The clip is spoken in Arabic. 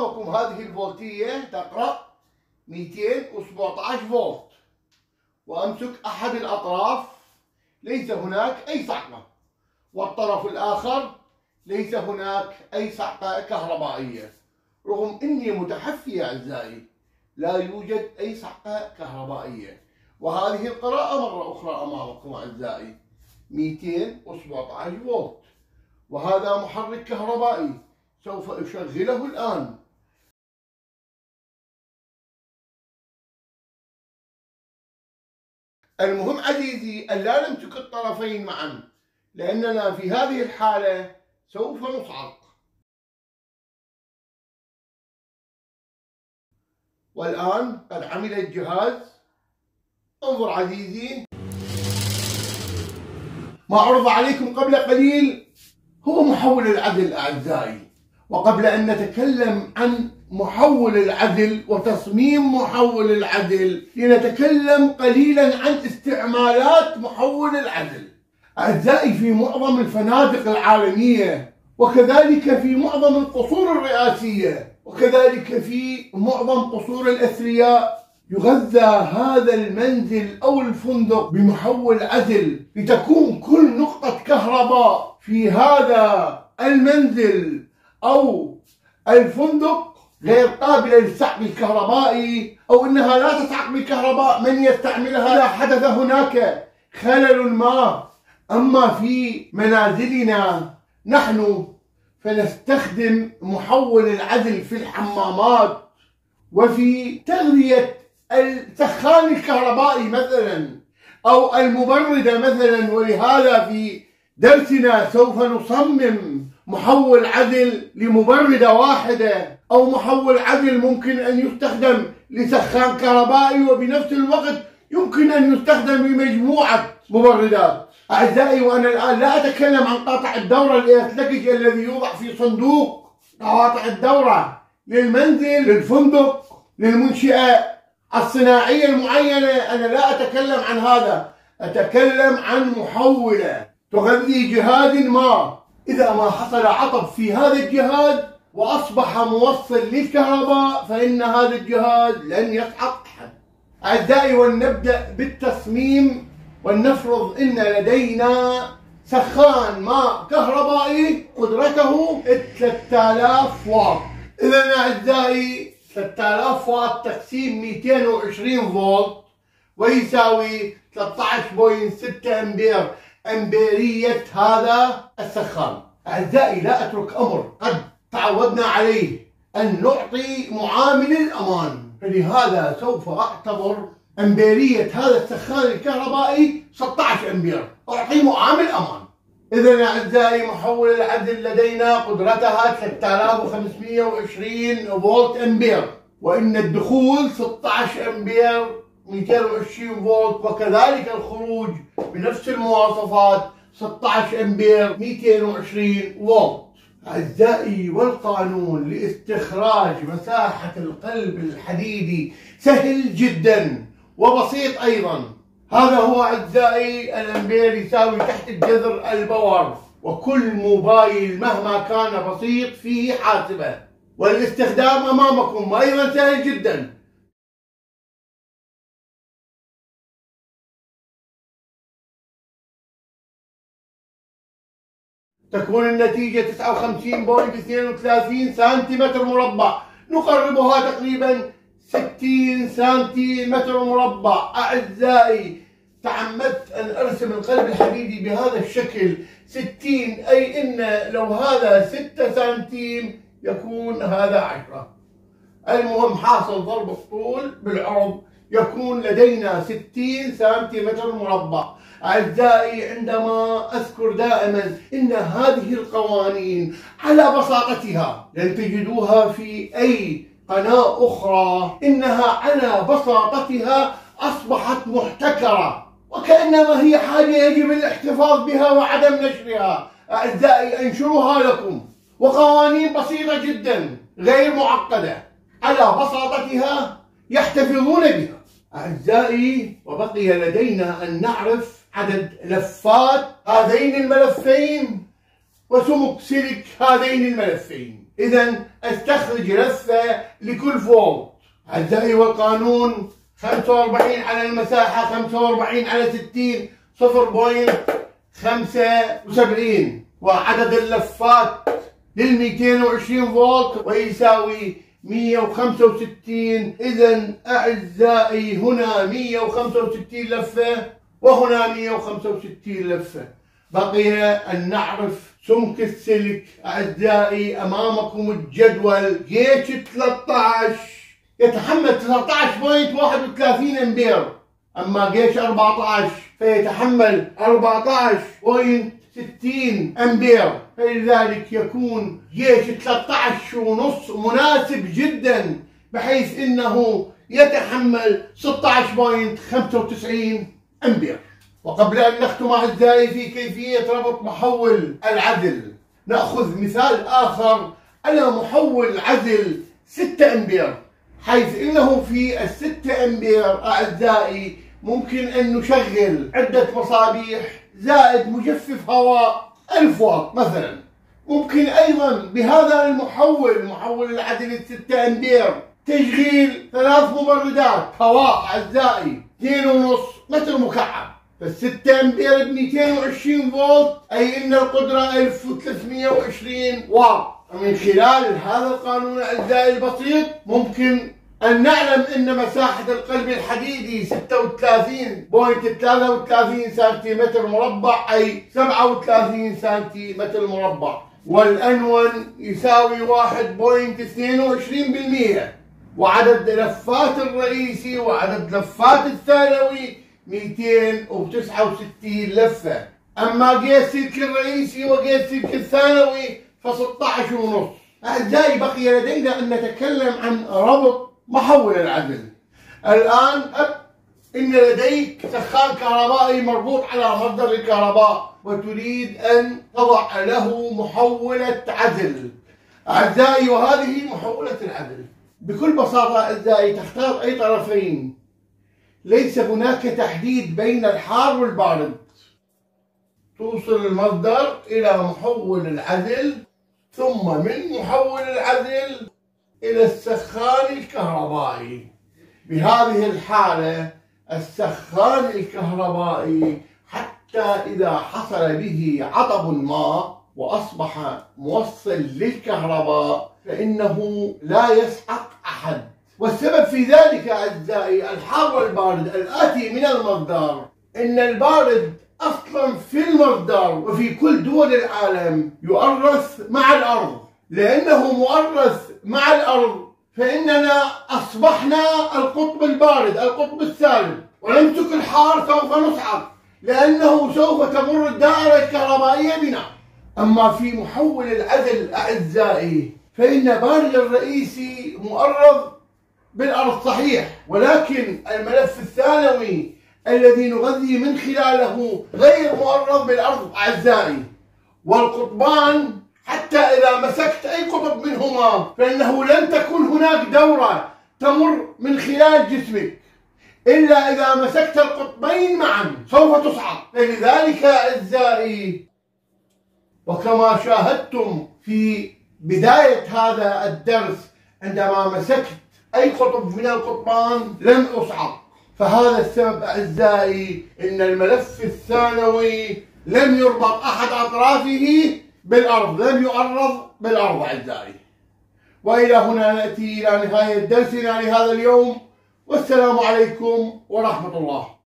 أمامكم هذه الفولتية تقرأ 217 فولت. وأمسك أحد الأطراف ليس هناك أي صعقة والطرف الآخر ليس هناك أي صعقة كهربائية. رغم أني متحفي أعزائي لا يوجد أي صعقة كهربائية. وهذه القراءة مرة أخرى أمامكم أعزائي. 217 فولت. وهذا محرك كهربائي سوف أشغله الآن. المهم عزيزي أن لا نمسك الطرفين معا لأننا في هذه الحالة سوف نصعق. والآن قد عمل الجهاز. انظر عزيزي. ما عرض عليكم قبل قليل هو محول العدل أعزائي. وقبل أن نتكلم عن محول العدل وتصميم محول العدل. لنتكلم قليلا عن استعمالات محول العدل. أعزائي في معظم الفنادق العالمية وكذلك في معظم القصور الرئاسية وكذلك في معظم قصور الأثرياء يغذى هذا المنزل أو الفندق بمحول عزل لتكون كل نقطة كهرباء في هذا المنزل أو الفندق غير قابلة للسحب الكهربائي أو أنها لا تسحب بالكهرباء من يستعملها؟ إذا حدث هناك خلل ما. أما في منازلنا نحن فنستخدم محول العزل في الحمامات. وفي تغذية السخان الكهربائي مثلا أو المبردة مثلا. ولهذا في درسنا سوف نصمم محول عدل لمبردة واحدة أو محول عدل ممكن أن يستخدم لسخان كهربائي وبنفس الوقت يمكن أن يستخدم لمجموعة مبردات. أعزائي وأنا الآن لا أتكلم عن قاطع الدورة الإيثلكي الذي يوضع في صندوق قواطع الدورة للمنزل للفندق للمنشأة الصناعية المعينة. أنا لا أتكلم عن هذا أتكلم عن محولة تغذي جهاز ما إذا ما حصل عطب في هذا الجهاز وأصبح موصل للكهرباء فإن هذا الجهاز لن يسحق أحد. أعزائي ولنبدأ بالتصميم ولنفرض أن لدينا سخان ماء كهربائي قدرته 3000 واط. إذا أعزائي 3000 واط تقسيم 220 فولت ويساوي 13.6 أمبير. أمبيرية هذا السخان. أعزائي لا أترك أمر. قد تعودنا عليه. أن نعطي معامل الأمان. فلهذا سوف أعتبر أمبيرية هذا السخان الكهربائي 16 أمبير. أعطي معامل أمان. إذا يا أعزائي محول العدل لدينا قدرتها 3520 فولت أمبير. وإن الدخول 16 أمبير. 220 فولت وكذلك الخروج بنفس المواصفات 16 أمبير 220 فولت. أعزائي والقانون لاستخراج مساحة القلب الحديدي سهل جدا وبسيط أيضا. هذا هو أعزائي الأمبير يساوي تحت الجذر الباور وكل موبايل مهما كان بسيط فيه حاسبة. والاستخدام أمامكم أيضا سهل جدا. تكون النتيجة 59.32 سنتيمتر مربع. نقربها تقريبا 60 سنتيمتر مربع. أعزائي تعمدت أن أرسم القلب الحديدي بهذا الشكل. 60 أي أن لو هذا 6 سنتيم يكون هذا 10 المهم حاصل ضرب الطول بالعرض. يكون لدينا 60 سنتيمتر مربع. أعزائي عندما أذكر دائما إن هذه القوانين على بساطتها لن تجدوها في أي قناة أخرى إنها على بساطتها أصبحت محتكرة. وكأنما هي حاجة يجب الاحتفاظ بها وعدم نشرها. أعزائي أنشرها لكم. وقوانين بسيطة جدا غير معقدة. على بساطتها يحتفظون بها. أعزائي وبقي لدينا أن نعرف عدد لفات هذين الملفين وسمك سلك هذين الملفين. إذا أستخرج لفة لكل فولت. أعزائي والقانون 45 على المساحة 45 على 60 0.75 وعدد اللفات لل 220 فولت ويساوي 165 إذا أعزائي هنا 165 لفة. وهنا 165 لفة. بقي أن نعرف سمك السلك أعزائي أمامكم الجدول. جيش 13 يتحمل 13.31 أمبير. أما جيش 14 فيتحمل 14.60 أمبير. فلذلك يكون جيش 13 ونص مناسب جدا بحيث إنه يتحمل 16.95 امبير وقبل أن نختم أعزائي في كيفية ربط محول العزل نأخذ مثال آخر على محول عزل 6 امبير حيث إنه في ال 6 امبير أعزائي ممكن أن نشغل عدة مصابيح زائد مجفف هواء 1000 واط مثلا. ممكن أيضا بهذا المحول محول العزل 6 امبير تشغيل ثلاث مبردات هواء اعزائي 2.5 متر مكعب. فال 6 أمبير ب 220 فولت أي إن القدرة 1320 واط ومن خلال هذا القانون اعزائي البسيط ممكن أن نعلم أن مساحة القلب الحديدي 36.33 سنتيمتر مربع أي 37 سنتيمتر مربع. والأنون يساوي 1.22% وعدد لفات الرئيسي وعدد لفات الثانوي 269 لفة. أما قياس سلك الرئيسي وقياس سلك الثانوي ف 16 ونص. أعزائي بقي لدينا أن نتكلم عن ربط محول العدل. الآن إن لديك سخان كهربائي مربوط على مصدر الكهرباء وتريد أن تضع له محولة عزل أعزائي وهذه محولة العزل بكل بساطة أعزائي تختار أي طرفين ليس هناك تحديد بين الحار والبارد. توصل المصدر إلى محول العزل ثم من محول العزل إلى السخان الكهربائي. بهذه الحالة السخان الكهربائي حتى إذا حصل به عطب ما وأصبح موصل للكهرباء فإنه لا يسحق أحد. والسبب في ذلك أعزائي الحار والبارد الآتي من المصدر. إن البارد أصلا في المصدر وفي كل دول العالم يؤرث مع الأرض. لأنه مؤرث مع الأرض فإننا أصبحنا القطب البارد القطب السالب. ونمسك الحار سوف نصعق لأنه سوف تمر الدائرة الكهربائية بنا. أما في محول العزل أعزائي فإن بارد الرئيسي مؤرض بالأرض صحيح. ولكن الملف الثانوي الذي نغذي من خلاله غير مؤرض بالأرض أعزائي. والقطبان حتى إذا مسكت أي قطب منهما فإنه لن تكون هناك دورة تمر من خلال جسمك. إلا إذا مسكت القطبين معا سوف تصعد. فلذلك أعزائي وكما شاهدتم في بداية هذا الدرس عندما مسكت أي قطب من القطبان لن أصعد. فهذا السبب أعزائي أن الملف الثانوي لم يربط أحد أطرافه بالأرض لم يعرض بالأرض أعزائي. وإلى هنا نأتي إلى نهاية درسنا لهذا اليوم والسلام عليكم ورحمة الله.